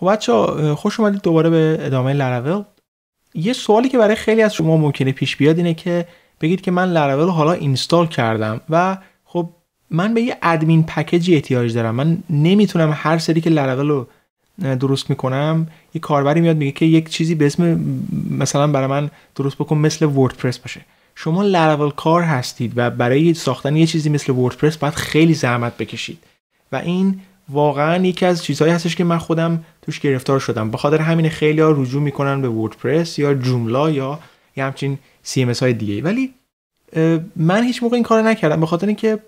خب بچه خوش اومدید دوباره به ادامه لرول. یه سوالی که برای خیلی از شما ممکنه پیش بیاد اینه که بگید که من لرول حالا اینستال کردم و خب من به یه ادمین پکیجی احتیاج دارم. من نمی‌تونم هر سری که لرول رو درست می‌کنم یه کاربری میاد میگه که یک چیزی به اسم مثلا برای من درست بکن مثل وردپرس باشه. شما لرول کار هستید و برای ساختن یه چیزی مثل وردپرس باید خیلی زحمت بکشید. و این واقعا یکی از چیزهایی هستش که من خودم توش گرفتار شدم. به خاطر همین خیلی ها رجوع می‌کنن به WordPress یا Joomla یا یه همچین CMS های دیگه ولی من هیچ موقع این کار نکردم. به خاطر اینکه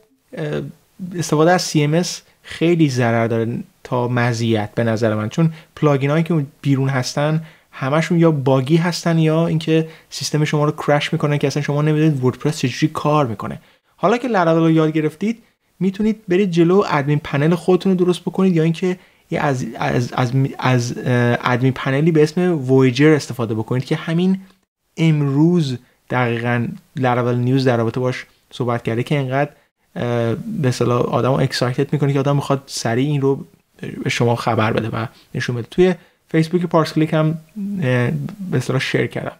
استفاده از CMS خیلی ضرر داره تا مزیت به نظر من. چون plugin هایی که بیرون هستن همشون یا buggy هستن یا اینکه سیستم شما رو crash می‌کنه که اصلا شما نمی‌دونید WordPress چجوری کار می‌کنه. حالا که لراول رو یاد گرفتید می‌تونید برید جلو ادمین پنل خودتون رو درست بکنید یا اینکه یه از از از از ادمین پنلی به اسم وویجر استفاده بکنید که همین امروز دقیقا لراول نیوز در رابطه باش صحبت کرده که انقدر به اصطلاح آدمو اکسایتد می‌کنه که آدم می‌خواد سریع این رو به شما خبر بده و نشون بده. توی فیسبوک پارس کلیک هم به اصطلاح شیر کردم.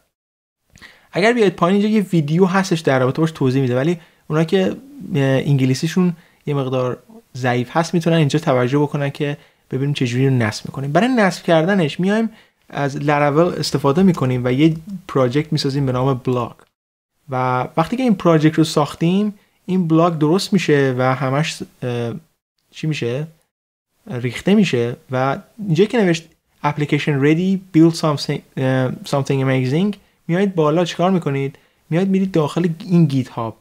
اگر بیاید پایین اینجا یه ویدیو هستش در رابطه باش توضیح میده ولی اونا که انگلیسیشون یه مقدار ضعیف هست می‌تونن اینجا توجه بکنن که ببینیم چجوری رو نصب می‌کنیم. برای نصب کردنش میایم از لراول استفاده می‌کنیم و یه project می‌سازیم به نام بلاگ و وقتی که این project رو ساختیم این بلاگ درست میشه و همش چی میشه؟ ریخته میشه و اینجا که نوشت application ready build something, uh, something amazing میایید بالا چیکار می‌کنید؟ میایید میرید داخل این گیت هاب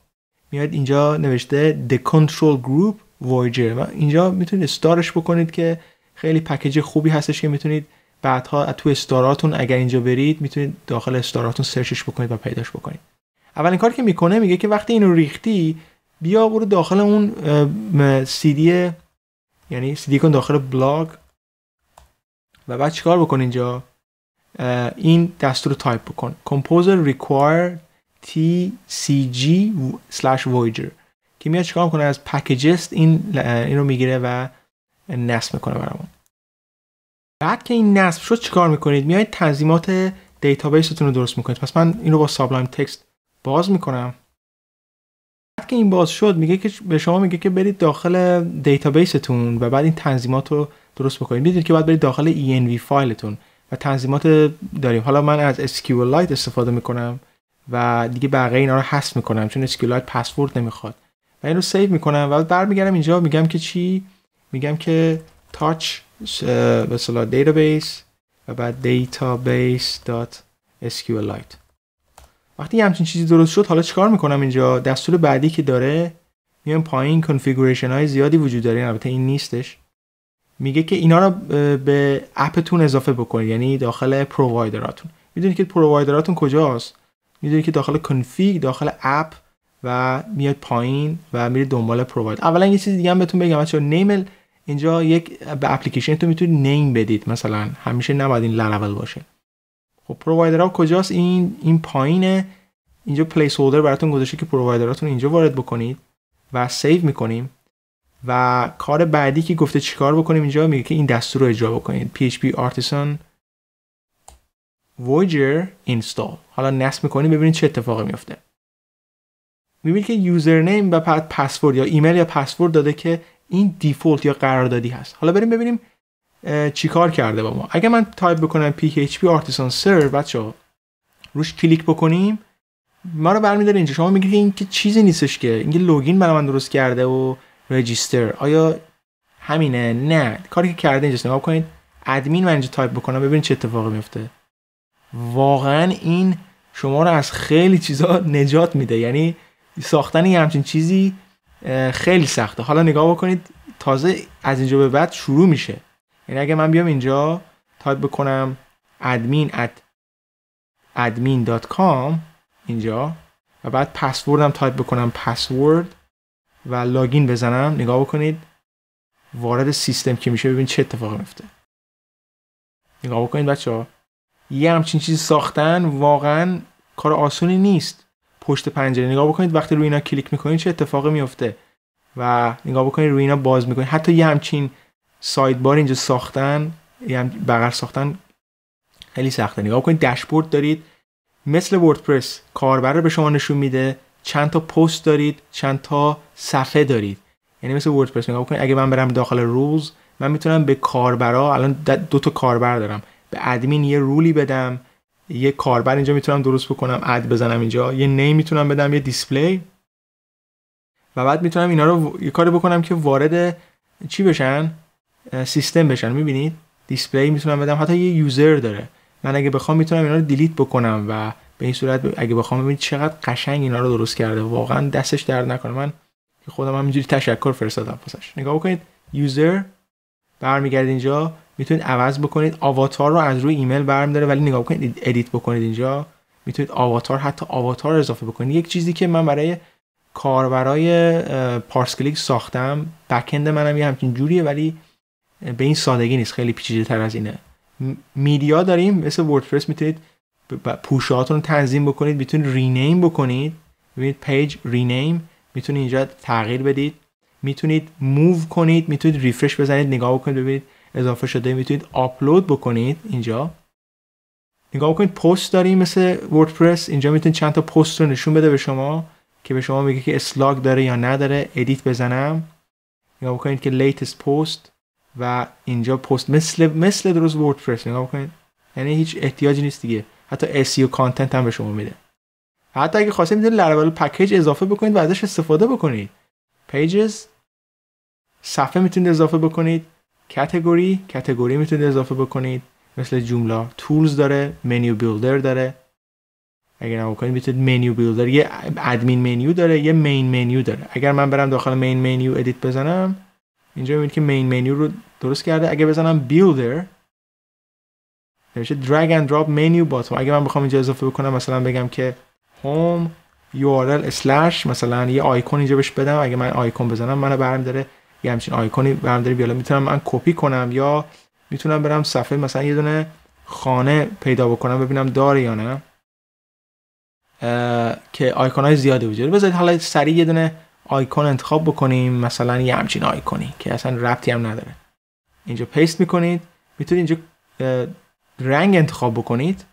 میاد اینجا نوشته the control group voyager. و اینجا می‌تونید استارش بکنید که خیلی پکیج خوبی هستش که می‌تونید بعدها تو استاراتون اگر اینجا برید می‌تونید داخل استاراتون سرچش بکنید و پیداش بکنید. اولین کاری که می‌کنه میگه که وقتی اینو ریختی بیا برو داخل اون سیدی یعنی سیدی کن داخل بلاگ و بعد چیکار بکن اینجا؟ این دستور رو تایپ بکن. Composer require tcg voyager که میاد چیکار می‌کنه؟ از Packagist این این رو می‌گیره و نصب می‌کنه برامون. بعد که این نصب شد چیکار می‌کنید؟ میایید تنظیمات database تون رو درست می‌کنید. پس من این رو با Sublime Text باز می‌کنم. بعد که این باز شد میگه که به شما میگه که برید داخل database تون و بعد این تنظیمات رو درست بکنید. می‌دونید که باید برید داخل env فایلتون و تنظیمات داریم. حالا من از SQLite استفاده می‌کنم. و دیگه بقیه اینا رو حذف می‌کنم چون SQLite password نمی‌خواد. و این رو save می‌کنم و برمیگردم اینجا میگم که چی؟ میگم که touch به اصطلاح database و بعد database.sqlite وقتی همچین چیزی درست شد حالا چیکار می‌کنم اینجا؟ دستور بعدی که داره میام پایین configuration های زیادی وجود داره. البته این نیستش. میگه که اینا رو به app تون اضافه بکنید یعنی داخل provider اتون می‌دونید که provider اتون کجاست؟ می‌دونید که داخل config داخل app و میاد پایین و میره دنبال provider اولا یه چیز دیگه هم بهتون بگم بچه‌ها نیمل اینجا یک به اپلیکیشن تو می‌تونید name بدید. مثلا همیشه نباید این لرول باشه. خب provider ها کجاست؟ این این پایینه. اینجا placeholder براتون گذاشته که provider اتون اینجا وارد بکنید و save می‌کنیم. و کار بعدی که گفته چیکار بکنیم اینجا میگه که این دستور رو اجرا بکنید. Php artisan voyager install. حالا نصب می‌کنید ببینید چه اتفاقی میفته می‌بینید که username و بعد پسورد یا ایمیل یا پسورد داده که این default یا قراردادی هست. حالا بریم ببینیم چیکار کرده با ما. اگر من تایپ بکنم php artisan serve بچه روش کلیک بکنیم ما رو برمیداره اینجا. شما میگید این که چیزی نیستش که. اینکه login برای من درست کرده و register آیا همینه؟ نه. کاری که کرده اینجا نگاه کنید ادمین من اینجا تایپ بکنم ببینید چه اتفاقی میفته واقعا این شما رو از خیلی چیزا نجات میده. یعنی ساختن یه همچین چیزی خیلی سخته. حالا نگاه بکنید تازه از اینجا به بعد شروع میشه. یعنی اگه من بیام اینجا تایپ بکنم admin at admin.com اینجا و بعد پسوردم تایپ بکنم پسورد و login بزنم. نگاه بکنید وارد سیستم که میشه ببین چه اتفاقی میفته. نگاه بکنید بچه ها یه همچین چیزی ساختن واقعا کار آسونی نیست. پشت پنجره. نگاه بکنید وقتی روی اینا کلیک می‌کنید چه اتفاقی میفته و نگاه بکنید روی اینا باز می‌کنید. حتی یه همچین سایت بار اینجا ساختن یعنی بغل ساختن خیلی سخته. نگاه کنید داشبورد دارید. مثل وردپرس کاربر رو به شما نشون میده. چند تا پست دارید چند تا صفحه دارید. یعنی مثل وردپرس نگاه کنید اگه من برم داخل رولز من می‌تونم به کاربرا الان دو تا کاربر دارم. به ادمین یه role ی بدم یه کاربر اینجا می‌تونم درست بکنم add بزنم اینجا یه name می‌تونم بدم یه display و بعد می‌تونم اینا رو یه کاری بکنم که وارد چی بشن؟ سیستم بشن می‌بینید؟ display می‌تونم بدم حتی یه user داره. من اگه بخوام می‌تونم اینا رو delete بکنم و به این صورت اگه بخوام ببینید چقدر قشنگ اینا رو درست کرده. واقعا دستش درد نکنه. من خودم همینجوری تشکر فرستادم واسش. نگاه بکنید user برمیگردید اینجا. می‌تونید عوض بکنید. avatar رو از روی ایمیل برمیداره ولی نگاه بکنید edit بکنید اینجا. می‌تونید avatar حتی avatar اضافه بکنید. یک چیزی که من برای کاربرای پارس کلیک ساختم بکند منم یه همچین جوریه ولی به این سادگی نیست. خیلی پیچیده تر از اینه. media داریم مثل WordPress می‌تونید پوشاتون رو تنظیم بکنید. می‌تونید rename بکنید. ببینید page rename می‌تونید اینجا تغییر بدید. می‌تونید move کنید. می‌تونید refresh بزنید. نگاه بکنید ببینید اضافه شده. می‌تونید آپلود بکنید اینجا. نگاه بکنید پست داریم مثل وردپرس. اینجا می‌تونید چند تا پست رو نشون بده به شما که به شما میگه که slug داره یا نداره. edit بزنم. نگاه بکنید که latest post و اینجا پست مثل مثل درست وردپرس. نگاه بکنید. یعنی هیچ احتیاجی نیست دیگه. حتی SEO content هم به شما میده. حتی اگه خواستید می‌تونید Laravel package اضافه بکنید و ازش استفاده بکنید. pages صفحه می‌تونید اضافه بکنید. category category می‌تونید اضافه بکنید. مثل جمله tools داره menu builder داره. اگر نگاه کنید می‌تونید menu builder یه admin menu داره یه main menu داره. اگر من برم داخل main menu edit بزنم اینجا می‌بینید که main menu رو درست کرده. اگه بزنم builder نمیشه drag and drop menu bottom. اگه من بخوام اینجا اضافه بکنم مثلا بگم که home url slash مثلا یه آیکون اینجا بهش بدم. اگه من آیکون بزنم منو برم داره یه همچین آیکونی برم داره بیالا. می‌تونم من کپی کنم یا می‌تونم برم صفحه مثلا یه دونه خانه پیدا بکنم ببینم داره یا نه. که آیکون های زیادی وجود بذارید حالا سریع یه دونه آیکون انتخاب بکنیم. مثلا یه همچین آیکونی که اصلا ربطی هم نداره. اینجا paste می‌کنید. می‌تونید اینجا رنگ انتخاب بکنید.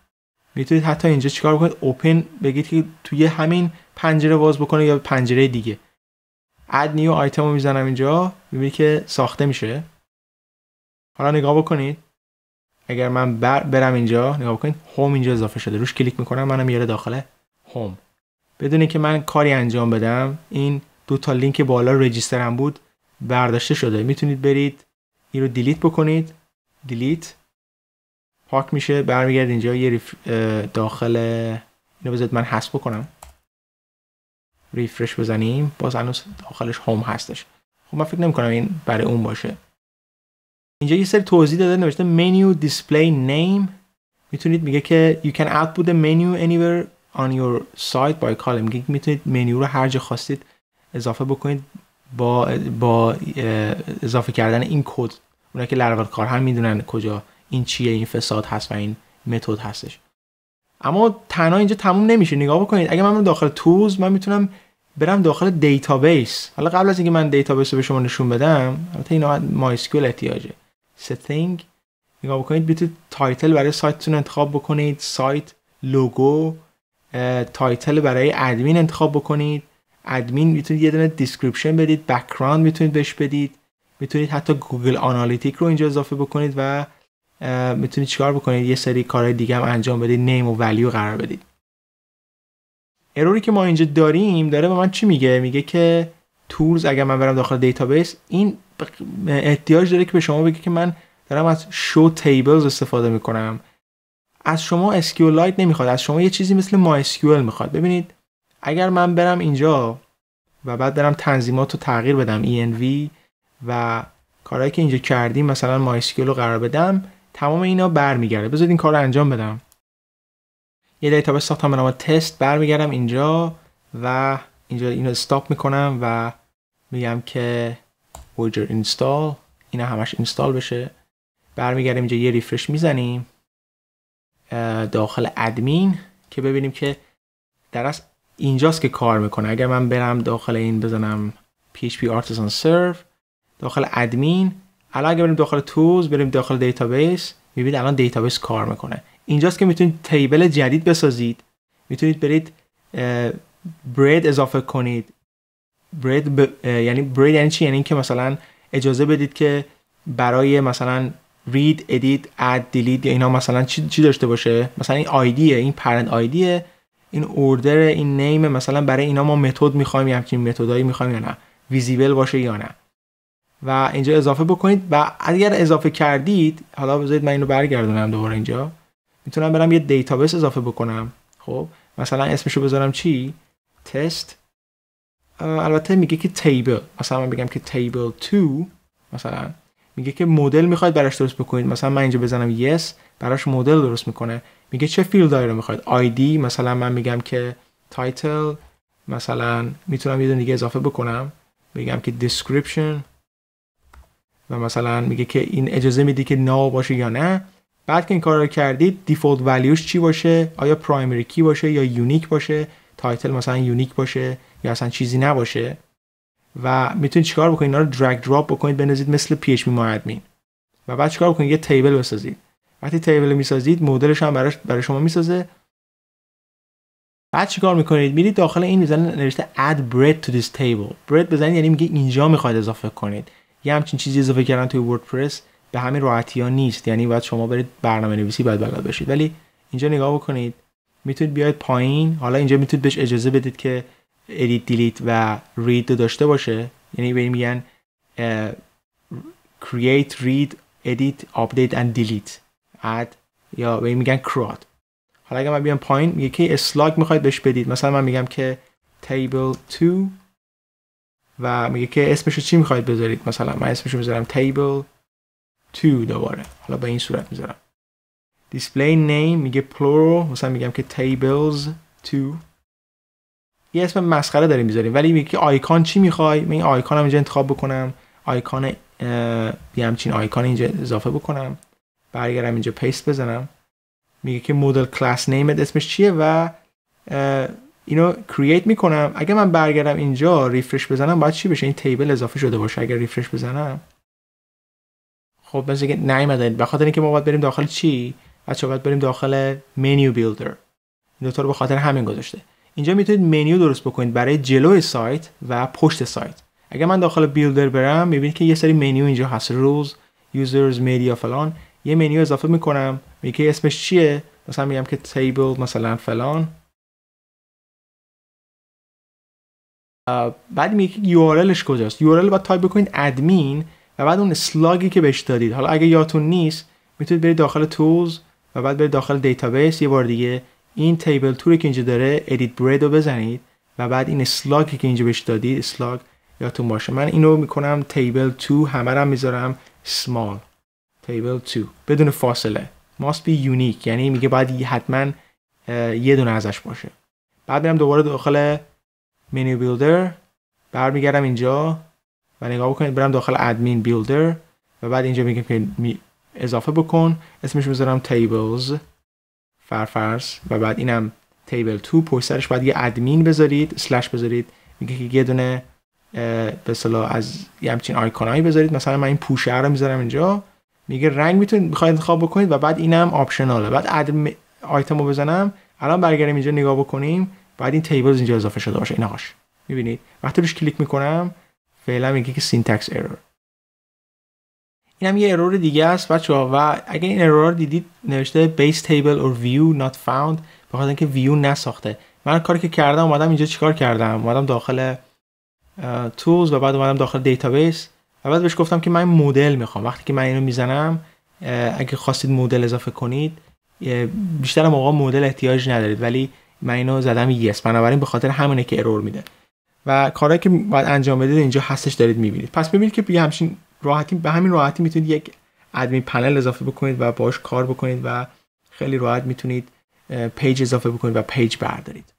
می‌تونید حتی اینجا چیکار بکنید؟ open بگید که توی همین پنجره باز بکنه یا پنجره دیگه. add new item رو می‌زنم اینجا. می‌بینید که ساخته میشه. حالا نگاه بکنید. اگر من بر برم اینجا نگاه بکنید. home اینجا اضافه شده. روش کلیک می‌کنم منم میاره داخل home بدون که من کاری انجام بدم این دو تا لینک بالا register م بود برداشته شده. می‌تونید برید این رو دیلیت بکنید. دیلیت پاک میشه. برمیگرد اینجا. یه داخل اینو بذارید من حذف بکنم. ریفرش بزنیم باز هنوز داخلش هوم هستش. خب من فکر نمی کنم این برای اون باشه. اینجا یه سری توضیح داده نوشته menu display name. می‌تونید میگه که you can output the menu anywhere on your site by column. میگه می‌تونید منیو رو هر جا خواستید اضافه بکنید با با اضافه کردن این کد. اونا که لراول کار هم می‌دونن کجا این چیه این facade هست و این method هستش. اما تنها اینجا تموم نمیشه. نگاه بکنید. اگه من داخل tools من می‌تونم برم داخل database. حالا قبل از اینکه من database رو به شما نشون بدم البته اینا MySQL احتیاجه. Setting نگاه بکنید می‌تونید title برای سایتتون انتخاب بکنید site logo title برای ادمین انتخاب بکنید. ادمین می‌تونید یه دونه description بدید background می‌تونید بهش بدید. می‌تونید حتی Google Analytic رو اینجا اضافه بکنید و می‌تونید چیکار بکنید؟ یه سری کارهای دیگه هم انجام بدید name و value قرار بدید. error ی که ما اینجا داریم داره به من چی میگه؟ میگه که tools اگر من برم داخل database این احتیاج داره که به شما بگه که من دارم از show tables استفاده می‌کنم. از شما SQLite نمی‌خواد از شما یه چیزی مثل MySQL می‌خواد. ببینید اگر من برم اینجا و بعد برم تنظیمات رو تغییر بدم env و کارهایی که اینجا کردیم مثلا MySQL رو قرار بدم تمام اینا برمیگرده. بذارید این کار رو انجام بدم. یه database ساختم به نام تست برمیگردم اینجا و اینجا اینو stop می‌کنم و میگم که Voyager install اینا همش install بشه. برمیگردیم اینجا یه refresh می‌زنیم داخل ادمین که ببینیم که در از اینجاست که کار می‌کنه. اگر من برم داخل این بزنم PHP Artisan Serve داخل ادمین الان اگه بریم داخل tools بریم داخل database می‌بینید الان database کار می‌کنه. اینجاست که می‌تونید table جدید بسازید. می‌تونید برید bread اضافه کنید. bread ب... یعنی bread یعنی چی؟ یعنی که مثلا اجازه بدید که برای مثلا read edit add delete یا اینا مثلا چی, چی داشته باشه؟ مثلا این ID ه این parent ID ه. این order این name مثلا برای اینا ما method می‌خوایم یا همچین method ایی می‌خوایم یا نه؟ visible باشه یا نه؟ و اینجا اضافه بکنید. و اگر اضافه کردید حالا بذارید من اینو برگردونم دوباره اینجا. می‌تونم برم یه database اضافه بکنم. خب مثلا اسمشو بذارم چی؟ تست. البته میگه که table مثلا من بگم که table 2 مثلا میگه که مدل می‌خواید براش درست بکنید. مثلا من اینجا بزنم yes براش مدل درست می‌کنه. میگه چه field رو می‌خواید؟ ID مثلا من میگم که title مثلا می‌تونم یه دیگه اضافه بکنم. میگم که description. و مثلا میگه که این اجازه میدی که null باشه یا نه. بعد که این کار رو کردید default value ش چی باشه؟ آیا primary key باشه یا unique باشه؟ title مثلا unique باشه یا اصلا چیزی نباشه؟ و می‌تونید چیکار بکنید؟ اینا رو drag drop بکنید بنویسید مثل PHP admin و بعد چیکار بکنید؟ یه table بسازید. وقتی table می‌سازید مدلش هم برای شما می‌سازه. بعد چیکار می‌کنید؟ میرید داخل این می‌زنه نوشته add bread to this table. bread بزنید یعنی میگه اینجا می‌خواید اضافه کنید. یه همچین چیزی اضافه کردن توی وردپرس به همین راحتی ها نیست. یعنی باید شما برید برنامه نویسی باید بلد باشید. ولی اینجا نگاه بکنید می‌تونید بیاید پایین. حالا اینجا می‌تونید بهش اجازه بدید که edit delete و read داشته باشه. یعنی به میگن create read edit update and delete. Add یا به میگن crud حالا اگه من بیام پایین میگه که اسلاگ می‌خواید بهش بدید. مثلا من میگم که table 2 و میگه که اسمشو چی می‌خواید بذارید؟ مثلا من اسمشو می‌ذارم table 2 دوباره. حالا به این صورت می‌ذارم. Display name میگه plural مثلا میگم که tables 2 یه اسم مسخره داریم می‌ذاریم ولی میگه که آیکان چی می‌خوای؟ من این آیکان هم اینجا انتخاب بکنم. آیکان یه همچین آیکان اینجا اضافه بکنم. برگردم اینجا پیست بزنم. میگه که مدل کلاس نیم اسمش چیه و اینو کرییت می‌کنم. اگه من برگردم اینجا ریفرش بزنم باید چی بشه؟ این تیبل اضافه شده باشه. اگر ریفرش بزنم خب مثل که نیومده به خاطر اینکه ما باید بریم داخل چی؟ بچه‌ها باید بریم داخل منیو بیلدر این دو رو به خاطر همین گذاشته. اینجا می‌تونید منیو درست بکنید برای جلوی سایت و پشت سایت. اگر من داخل بیلدر برم می‌بینید که یه سری منیو اینجا هست. رولز users media فلان. یه منیو اضافه می‌کنم. میگه اسمش چیه؟ مثلا میگم که table مثلا فلان. بعد میگه URL کجاست؟ URL باید تایپ بکنید ادمین و بعد اون slug ی که بهش دادید. حالا اگه یادتون نیست می‌تونید برید داخل tools و بعد برید داخل database یه بار دیگه. این table two ری که اینجا داره edit bread رو بزنید و بعد این slug ی که اینجا بهش دادید slug یادتون باشه. من اینو می‌کنم تیبل 2 همه رو می‌ذارم small. تیبل 2 بدون فاصله. Must be unique. یعنی میگه باید حتما یه دونه ازش باشه. بعد میرم دوباره داخل منیو بیلدر برمیگردم اینجا. و نگاه بکنید برم داخل ادمین بیلدر و بعد اینجا میگه که اضافه بکن. اسمش می‌ذارم تیبلز فرفرس و بعد اینم table 2 پشت سرش باید یه ادمین بذارید slash بذارید. میگه که یه دونه به اصطلاح از یه همچین آیکونایی بذارید. مثلا من این پوشه رو می‌ذارم اینجا. میگه رنگ می‌تونید می‌خواید انتخاب بکنید و بعد اینم optional ه بعد add item رو بزنم. الان برگردیم اینجا نگاه بکنیم. بعد این tables اینجا اضافه شده باشه. اینهاش می‌بینید؟ وقتی روش کلیک می‌کنم فعلا میگه که syntax error هم یه error دیگه است بچه ها و اگه این error دیدید نوشته base table or view not found بخاطر اینکه ویو نساخته. من کاری که کردم اومدم اینجا چیکار کردم؟ اومدم داخل tools و بعد اومدم داخل database و بعد بهش گفتم که من مدل می‌خوام. وقتی که من اینو می‌زنم اگه خواستید مدل اضافه کنید بیشتر موقع مدل احتیاج ندارید ولی من اینو زدم yes بنابراین به خاطر همینه که ارور میده. و کارهایی که باید انجام بدید اینجا هستش دارید می‌بینید. پس می‌بینید که به همچین راحتی به همین راحتی می‌تونید یک admin panel اضافه بکنید و باش کار بکنید و خیلی راحت می‌تونید page اضافه بکنید و page بردارید.